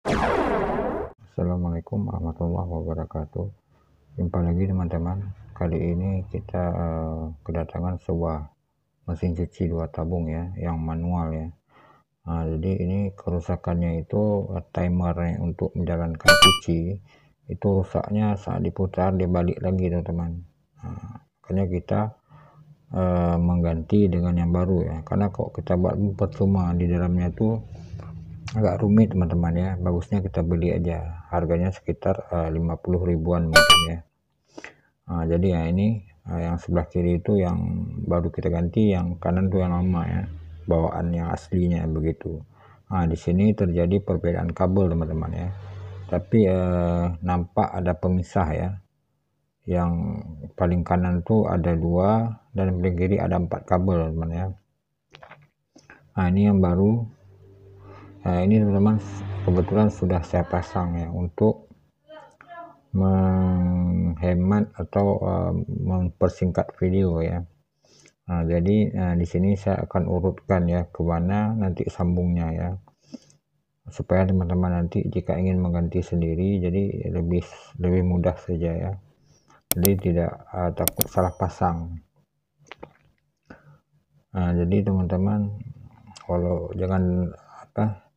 Assalamualaikum warahmatullahi wabarakatuh. Jumpa lagi teman-teman. Kali ini kita uh, kedatangan sebuah mesin cuci dua tabung ya Yang manual ya. Nah, Jadi ini kerusakannya itu uh, timer untuk menjalankan cuci Itu rusaknya saat diputar dia balik lagi teman-teman. Nah, Makanya kita uh, mengganti dengan yang baru ya. Karena kok kita buat percuma di dalamnya itu agak rumit teman-teman ya. Bagusnya kita beli aja. Harganya sekitar uh, 50 ribuan mungkin ya. Nah, jadi ya ini uh, yang sebelah kiri itu yang baru kita ganti yang kanan tuh yang lama ya. Bawaan yang aslinya begitu. Nah di sini terjadi perbedaan kabel teman-teman ya. Tapi uh, nampak ada pemisah ya. Yang paling kanan tuh ada dua dan paling kiri ada empat kabel teman-teman ya. Nah ini yang baru nah ini teman-teman kebetulan sudah saya pasang ya untuk menghemat atau uh, mempersingkat video ya. Nah, jadi nah, di sini saya akan urutkan ya ke mana nanti sambungnya ya. Supaya teman-teman nanti jika ingin mengganti sendiri jadi lebih lebih mudah saja ya. Jadi tidak uh, takut salah pasang. Nah jadi teman-teman kalau jangan apa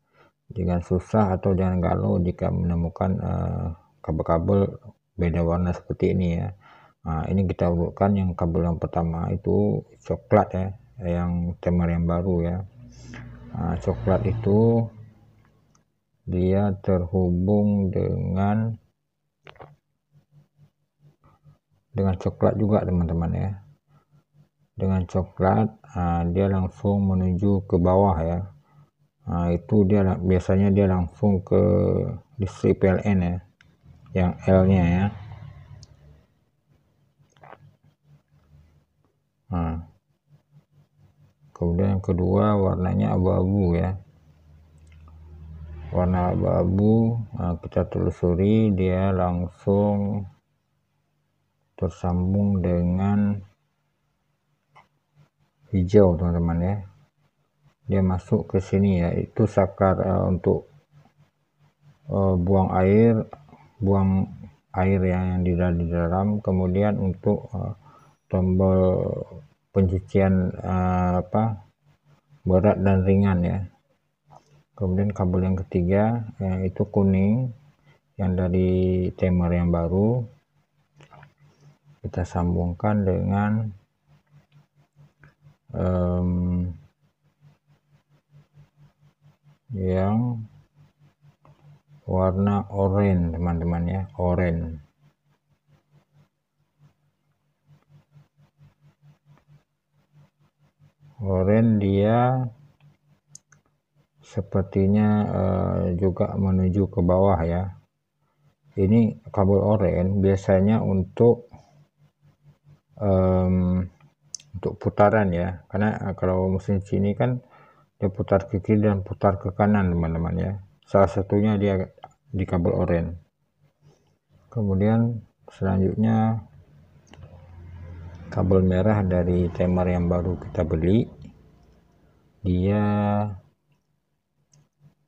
jangan susah atau jangan galau jika menemukan eh, kabel-kabel beda warna seperti ini ya. Nah, ini kita urutkan yang kabel yang pertama itu coklat ya yang timer yang baru ya. Nah, coklat itu dia terhubung dengan dengan coklat juga teman-teman ya. Dengan coklat uh, dia langsung menuju ke bawah ya nah, itu dia biasanya dia langsung ke listrik PLN ya yang L nya ya. Nah, kemudian yang kedua warnanya abu-abu ya. Warna abu-abu nah, kita telusuri dia langsung tersambung dengan hijau teman-teman ya dia masuk ke sini ya itu saklar uh, untuk uh, buang air buang air yang, yang di, dalam kemudian untuk uh, tombol pencucian uh, apa berat dan ringan ya. Kemudian kabel yang ketiga ya, itu kuning yang dari timer yang baru. Kita sambungkan dengan um, yang warna oranye teman-teman ya. Oranye oranye dia sepertinya uh, juga menuju ke bawah ya. Ini kabel oranye biasanya untuk um, untuk putaran ya. Karena kalau mesin sini kan dia putar ke kiri dan putar ke kanan teman-teman ya. Salah satunya dia di kabel oranye. Kemudian selanjutnya kabel merah dari timer yang baru kita beli. Dia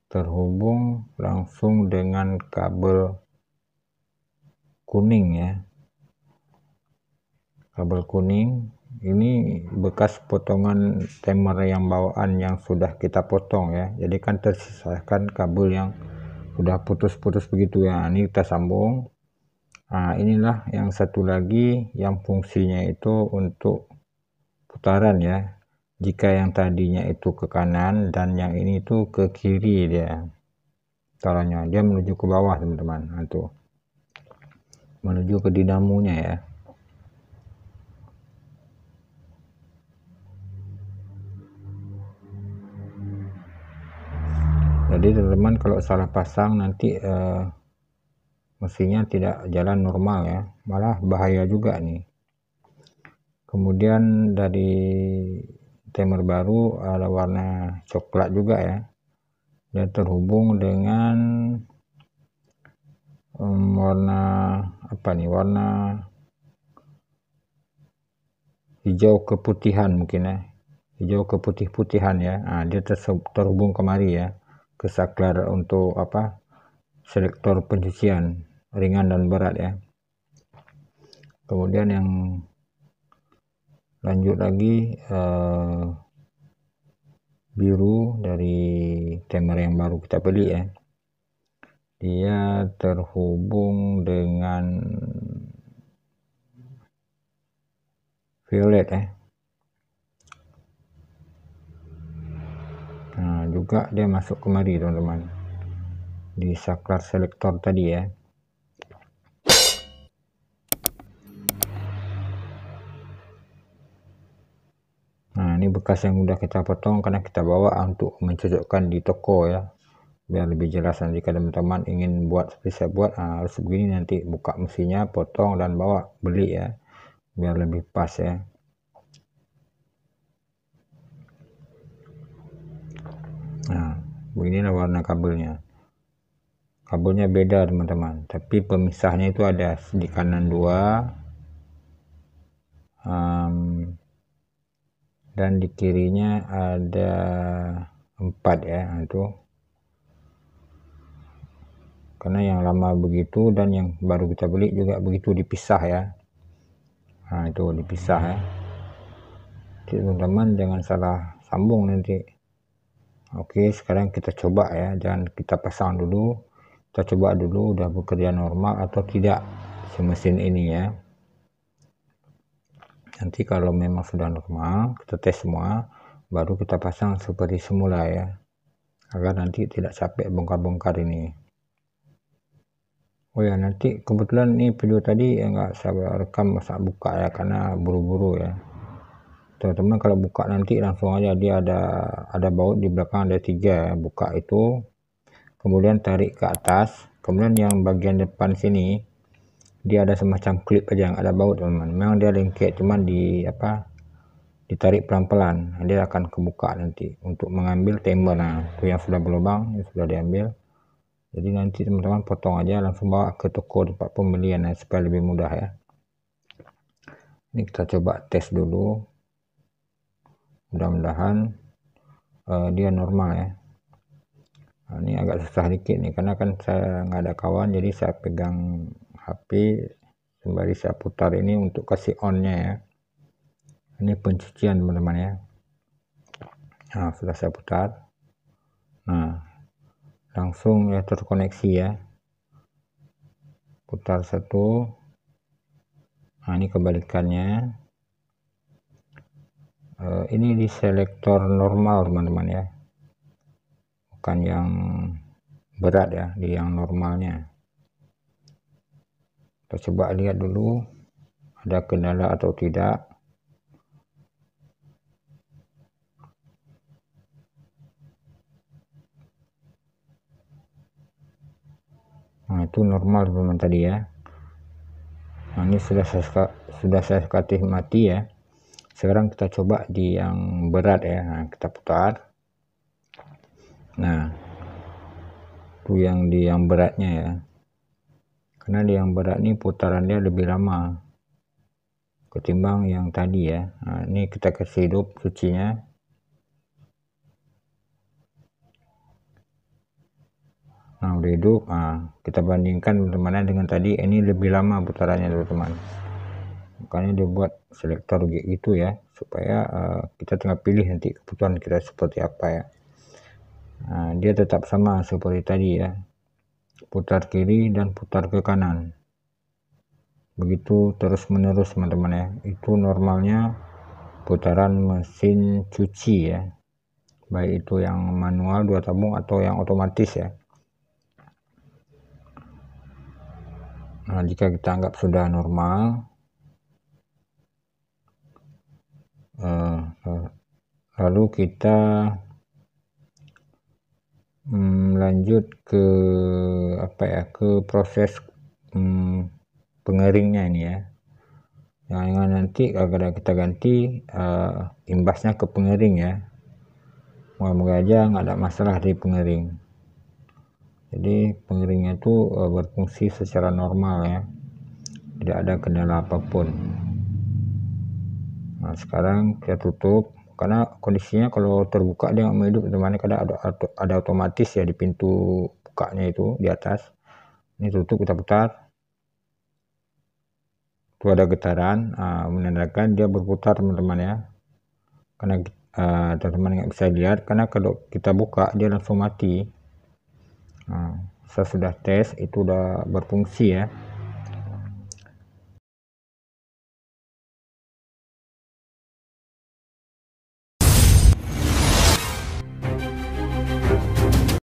terhubung langsung dengan kabel kuning ya. Kabel kuning ini bekas potongan timer yang bawaan yang sudah kita potong ya. Jadi kan tersisakan kabel yang sudah putus-putus begitu ya. Ini kita sambung. Nah inilah yang satu lagi yang fungsinya itu untuk putaran ya. Jika yang tadinya itu ke kanan dan yang ini itu ke kiri dia. Caranya dia menuju ke bawah teman-teman. Nah, menuju ke dinamonya ya jadi teman-teman kalau salah pasang nanti uh, mesinnya tidak jalan normal ya. Malah bahaya juga nih. Kemudian dari timer baru ada warna coklat juga ya. Dan terhubung dengan um, warna apa nih? Warna hijau keputihan mungkin ya. Hijau keputih-putihan ya. Nah, dia terhubung kemari ya ke saklar untuk apa selektor pencucian ringan dan berat ya. Kemudian yang lanjut lagi eh, biru dari timer yang baru kita beli ya. Dia terhubung dengan violet ya nah juga dia masuk kemari teman-teman. Di saklar selektor tadi ya. Nah ini bekas yang udah kita potong karena kita bawa untuk mencocokkan di toko ya. Biar lebih jelas nanti kalau teman-teman ingin buat seperti saya buat nah, harus begini nanti buka mesinnya potong dan bawa beli ya. Biar lebih pas ya nah beginilah warna kabelnya. Kabelnya beda teman-teman. Tapi pemisahnya itu ada di kanan dua. Um, dan di kirinya ada empat ya itu. Karena yang lama begitu dan yang baru kita beli juga begitu dipisah ya. Nah itu dipisah ya. Teman-teman jangan salah sambung nanti oke sekarang kita coba ya. Jangan kita pasang dulu. Kita coba dulu udah bekerja normal atau tidak si mesin ini ya. Nanti kalau memang sudah normal kita tes semua baru kita pasang seperti semula ya. Agar nanti tidak capek bongkar-bongkar ini. Oh ya nanti kebetulan ini video tadi ya nggak saya rekam masa buka ya karena buru-buru ya teman-teman kalau buka nanti langsung aja dia ada ada baut di belakang ada tiga ya. buka itu kemudian tarik ke atas kemudian yang bagian depan sini dia ada semacam klip aja yang ada baut teman-teman. Memang dia lengket cuman di apa ditarik pelan-pelan. Dia akan kebuka nanti untuk mengambil timer nah itu yang sudah berlubang yang sudah diambil. Jadi nanti teman-teman potong aja langsung bawa ke toko tempat pembelian ya supaya lebih mudah ya. Ini kita coba tes dulu mudah-mudahan uh, dia normal ya. Nah, ini agak susah dikit nih karena kan saya nggak ada kawan jadi saya pegang HP sembari saya putar ini untuk kasih onnya ya. Ini pencucian teman-teman ya. Nah sudah saya putar. Nah langsung ya terkoneksi ya. Putar satu. Nah ini kebalikannya ini di selektor normal teman-teman ya. Bukan yang berat ya di yang normalnya. Kita coba lihat dulu ada kendala atau tidak. Nah itu normal teman tadi ya. Nah ini sudah saya sudah saya mati ya sekarang kita coba di yang berat ya. Nah, kita putar. Nah itu yang di yang beratnya ya. Karena di yang berat ini putarannya lebih lama ketimbang yang tadi ya. Nah, ini kita kasih hidup sucinya. Nah udah hidup. Nah, kita bandingkan teman-teman dengan tadi. Ini lebih lama putarannya teman-teman makanya dia buat selektor gitu ya supaya uh, kita tinggal pilih nanti kebutuhan kita seperti apa ya. Nah, dia tetap sama seperti tadi ya putar kiri dan putar ke kanan. Begitu terus menerus teman-teman ya. Itu normalnya putaran mesin cuci ya. Baik itu yang manual dua tabung atau yang otomatis ya. Nah, jika kita anggap sudah normal, uh, lalu kita um, lanjut ke apa ya ke proses um, pengeringnya ini ya. Yang nanti agar kita ganti uh, imbasnya ke pengering ya. Moga-moga aja nggak ada masalah di pengering jadi pengiringnya itu uh, berfungsi secara normal ya tidak ada kendala apa pun nah sekarang kita tutup karena kondisinya kalau terbuka dia nggak hidup. Teman kadang ada ada otomatis ya di pintu bukanya itu di atas. Ini tutup kita putar. Itu ada getaran uh, menandakan dia berputar teman-teman ya. Karena uh, teman-teman nggak bisa lihat karena kalau kita buka dia langsung mati. Nah, saya sudah tes itu udah berfungsi ya